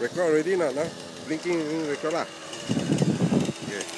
Record already not now? Blinking record lah. Okay.